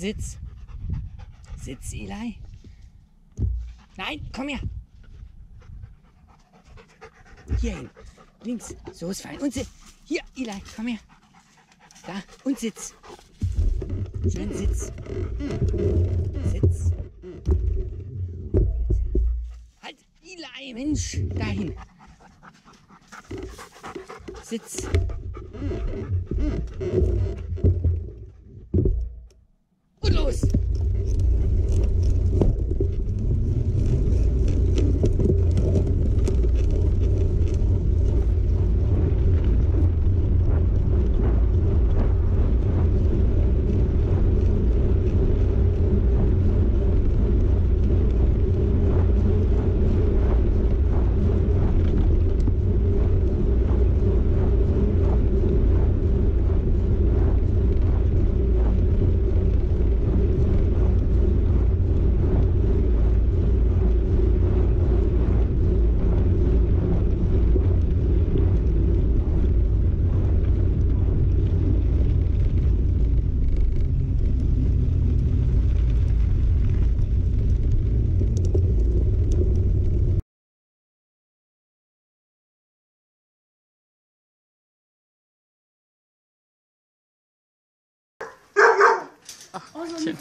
Sitz. Sitz, Eli. Nein, komm her. Hier hin. Links. So ist fein. Und Sitz. Hier, Eli, komm her. Da. Und Sitz. Schön Sitz. Sitz. Halt, Eli, Mensch. Dahin. Sitz. Und Yep.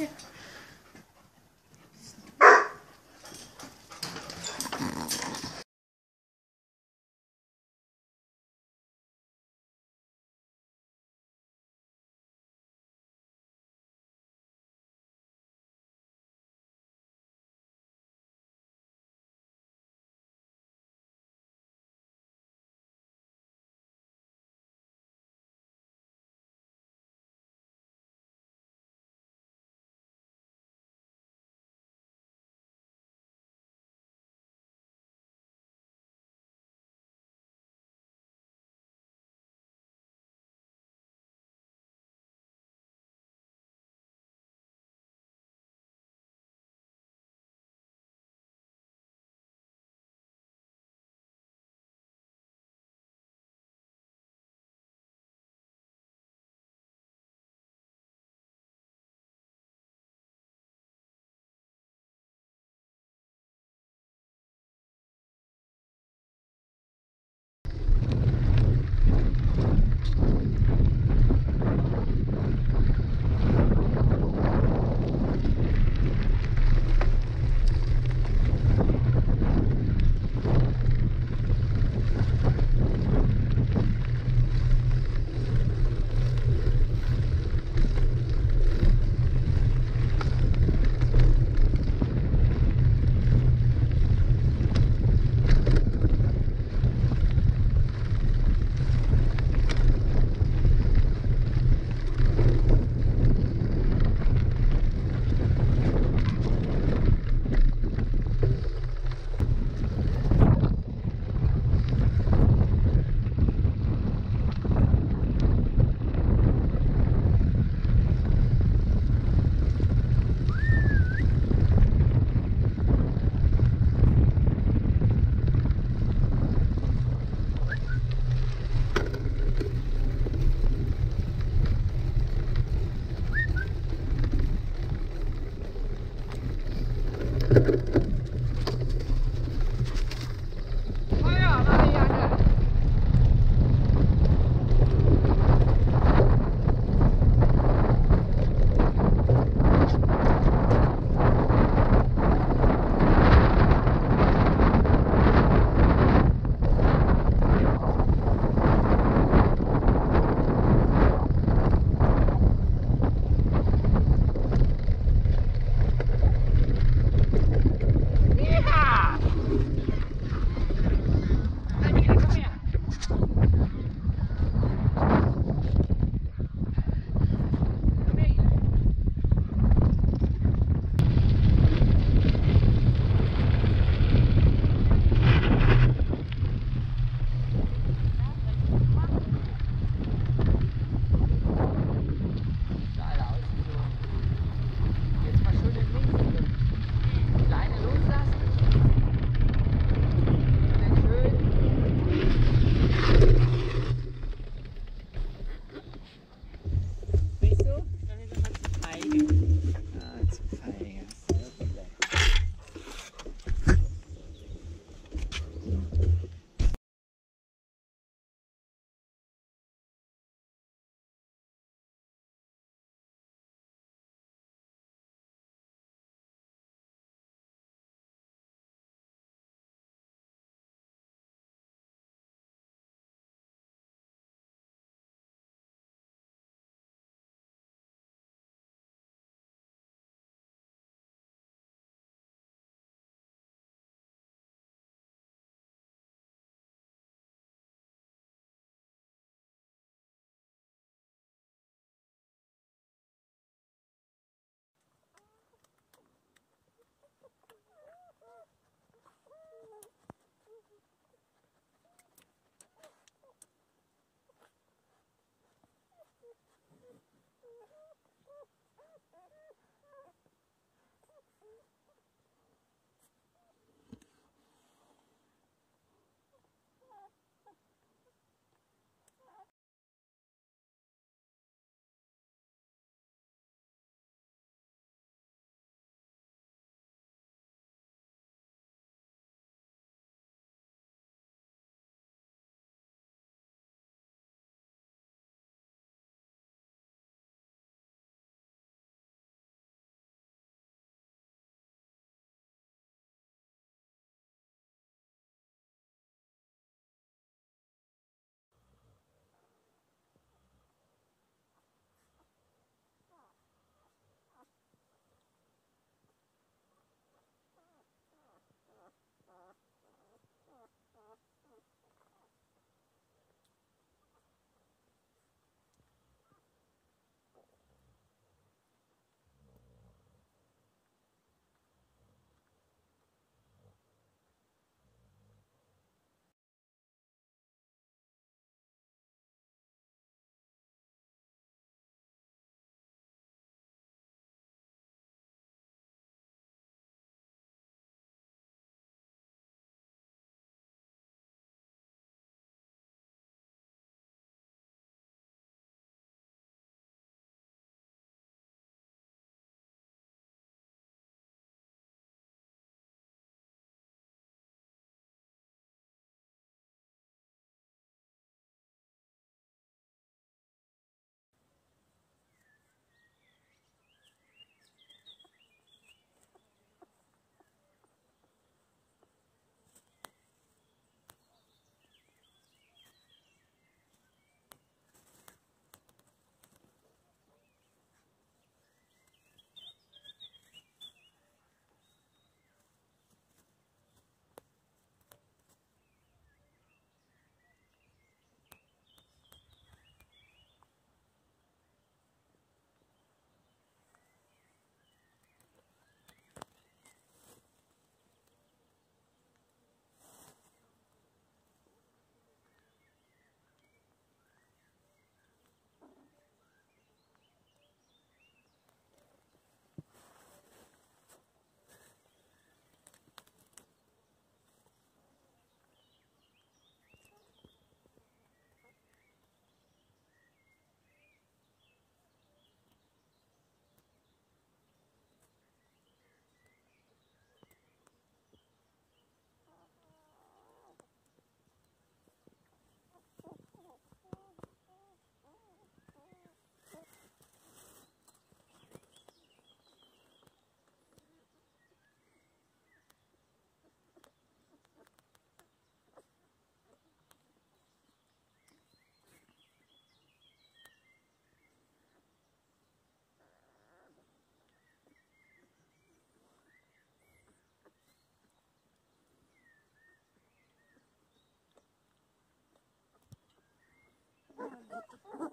Oh,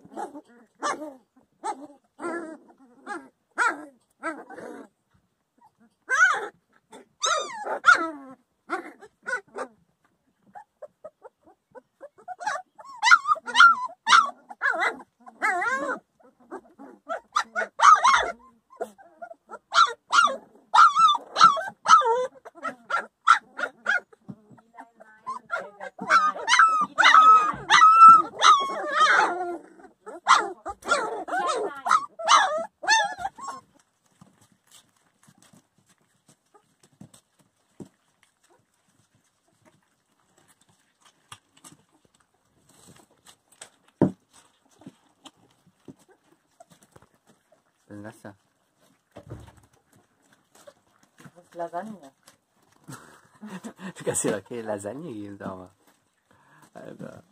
my God. Lasagne. Du kannst dir doch keine Lasagne geben, mal. Alter.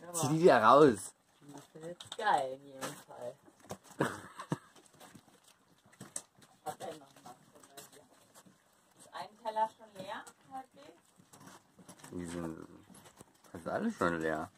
Ja, Zieh die dir raus. Ich finde jetzt geil in jedem Fall. Was denn noch? Ist ein Teller schon leer? halbwegs? Die sind fast alle schon leer.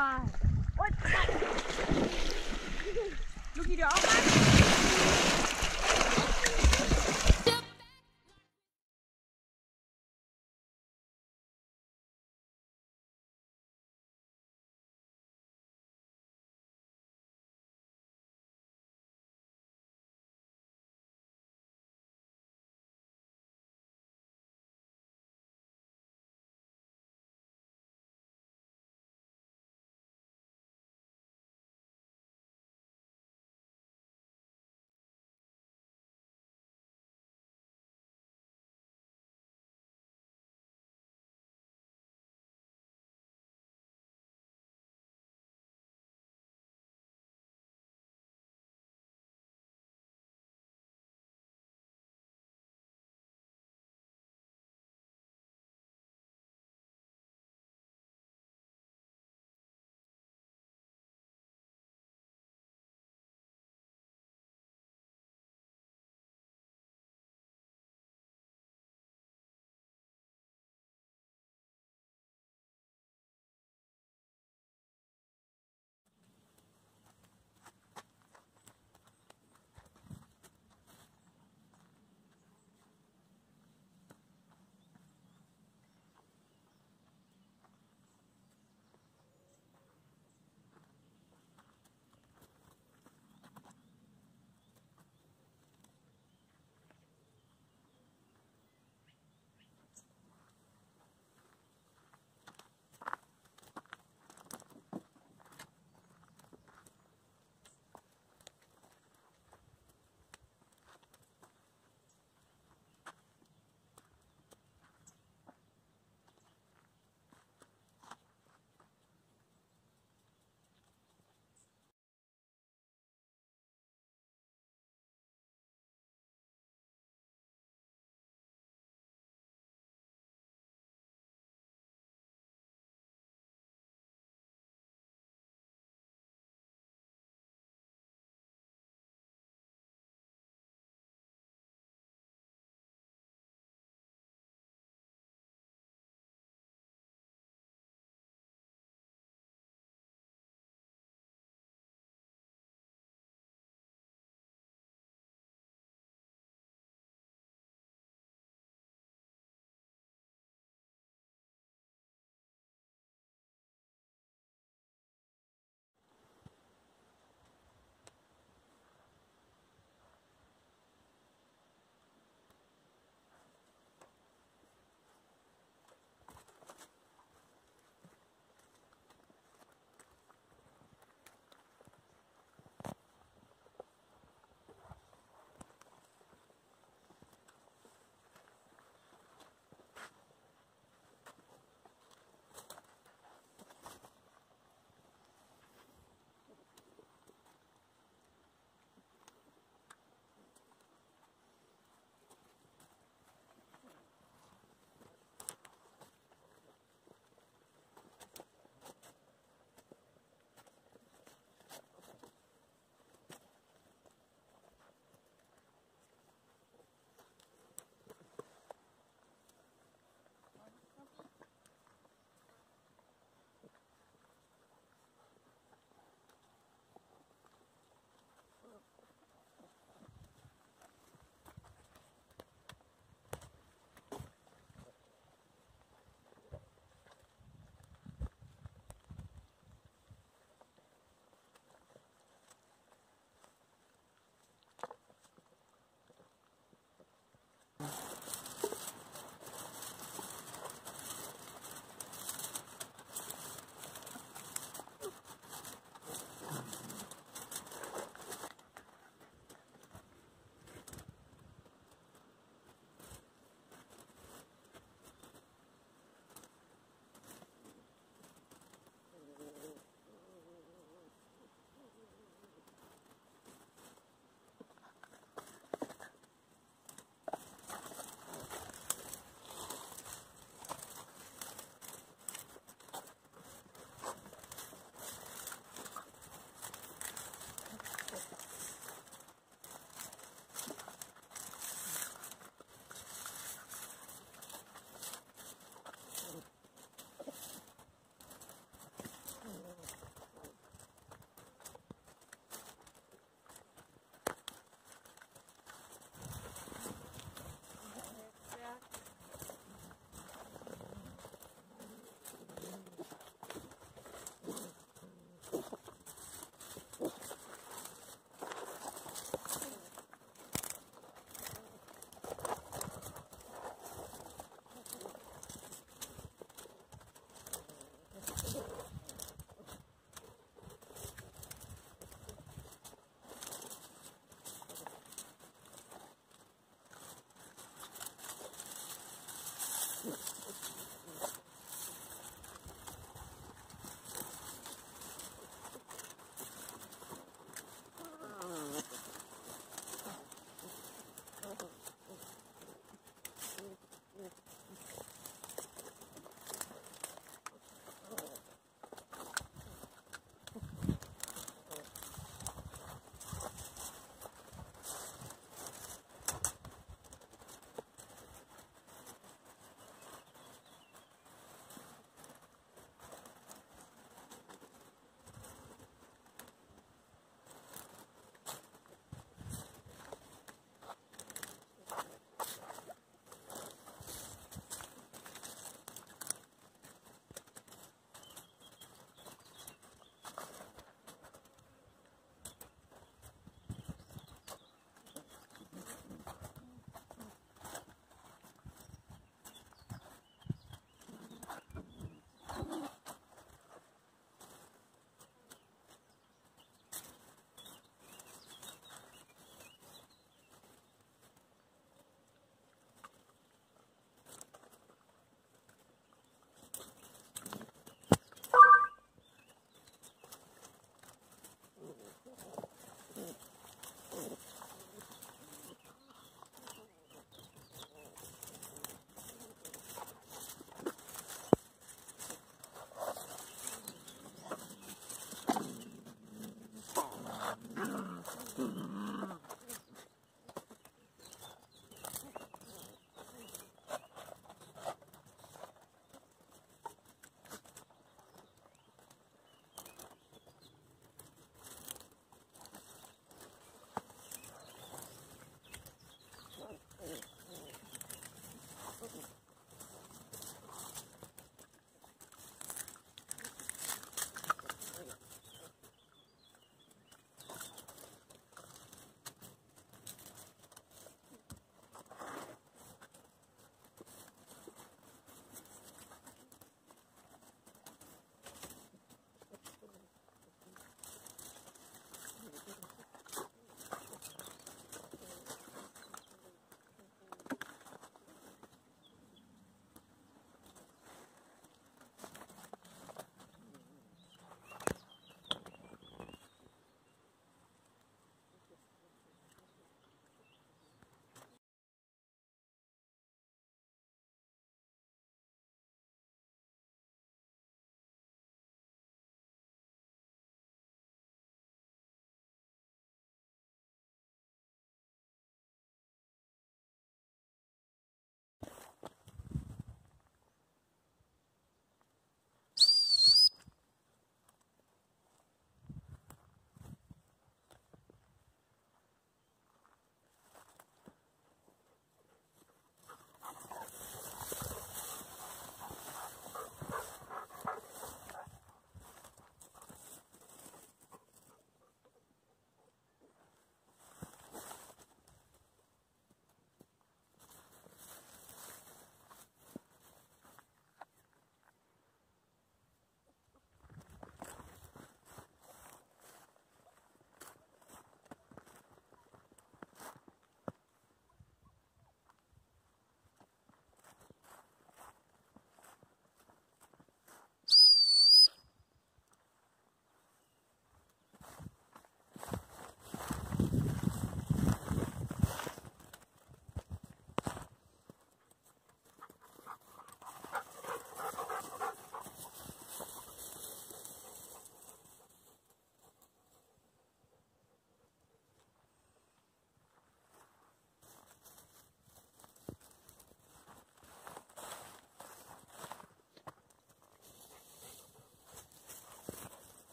Und Luki, du auch mal?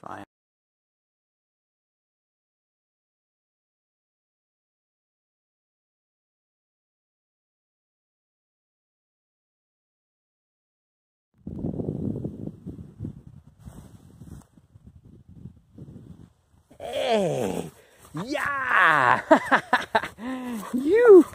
zwei Hey! Yeah! you!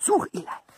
Such, Eli.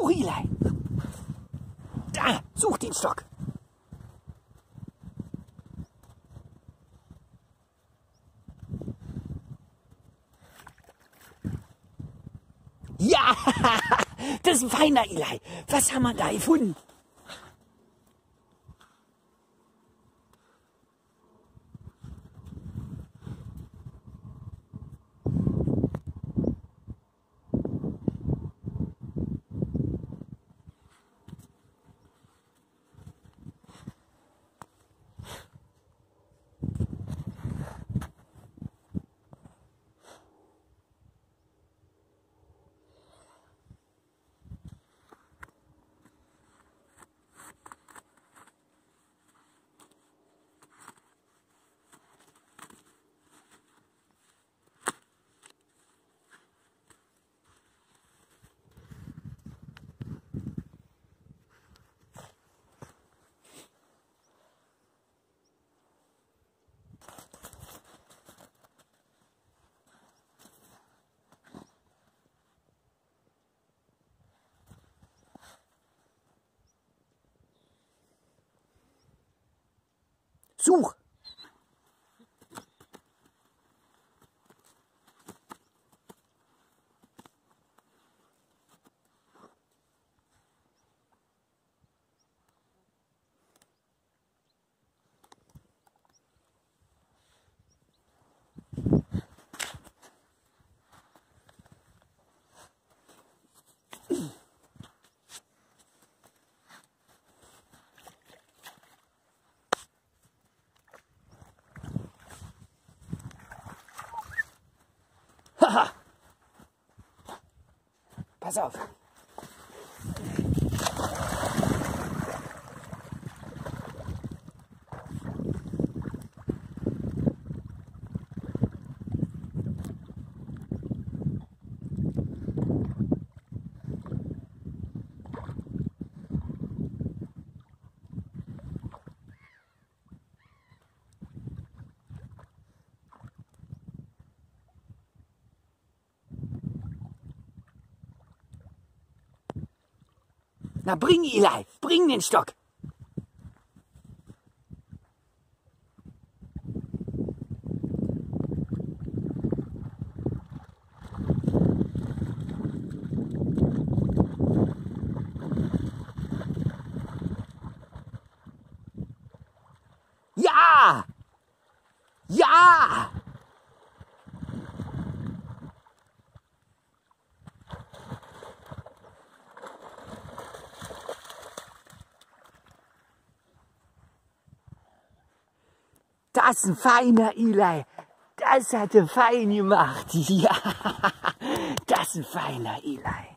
Such, Eli. Da, such den Stock. Ja, das ist ein feiner Eli. Was haben wir da gefunden? Pass auf! Na bring, Eli, bring den Stock. Ja! Ja! Das ist ein feiner Eli. Das hat er fein gemacht. Ja, das ist ein feiner Eli.